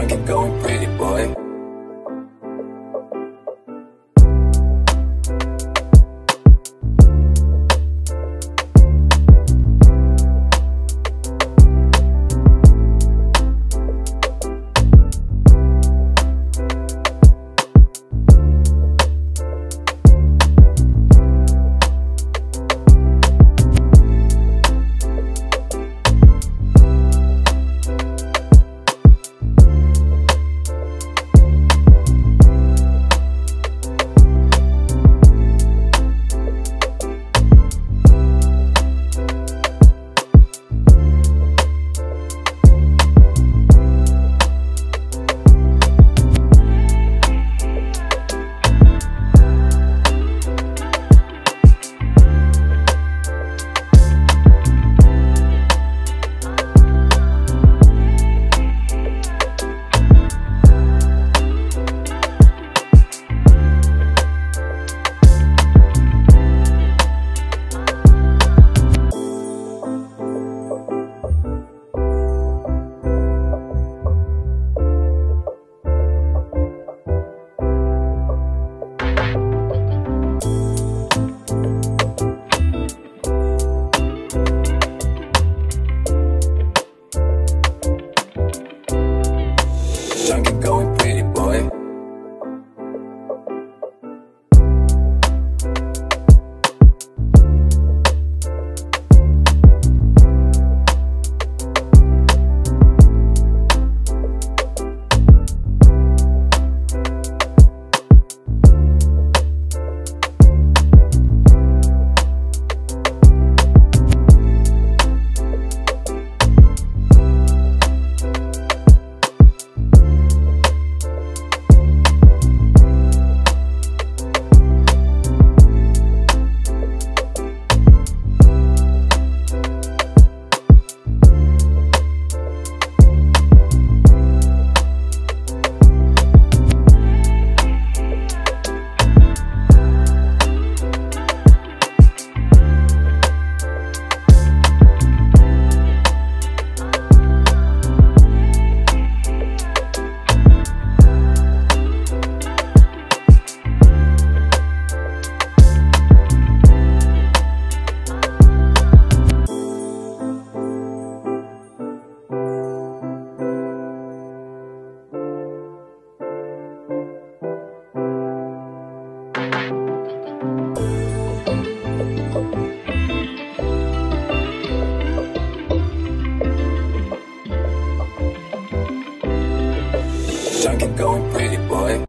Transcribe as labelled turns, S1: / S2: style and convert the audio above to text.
S1: I get going, pretty boy. Junkie going, pretty boy.